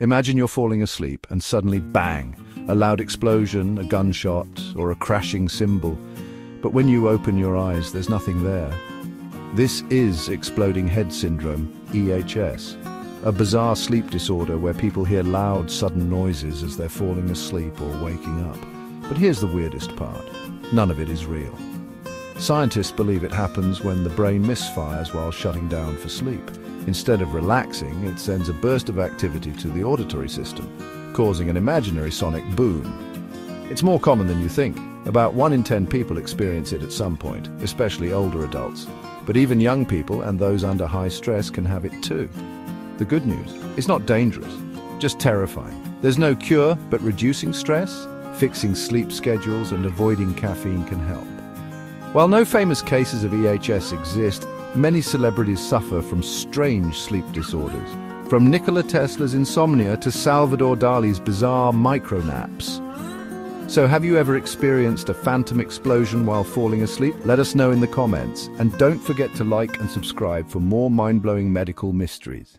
Imagine you're falling asleep and suddenly bang, a loud explosion, a gunshot, or a crashing cymbal. But when you open your eyes, there's nothing there. This is exploding head syndrome, EHS, a bizarre sleep disorder where people hear loud, sudden noises as they're falling asleep or waking up. But here's the weirdest part. None of it is real. Scientists believe it happens when the brain misfires while shutting down for sleep. Instead of relaxing, it sends a burst of activity to the auditory system, causing an imaginary sonic boom. It's more common than you think. About 1 in 10 people experience it at some point, especially older adults. But even young people and those under high stress can have it too. The good news, it's not dangerous, just terrifying. There's no cure, but reducing stress, fixing sleep schedules and avoiding caffeine can help. While no famous cases of EHS exist, many celebrities suffer from strange sleep disorders. From Nikola Tesla's insomnia to Salvador Dali's bizarre micronaps. So have you ever experienced a phantom explosion while falling asleep? Let us know in the comments. And don't forget to like and subscribe for more mind-blowing medical mysteries.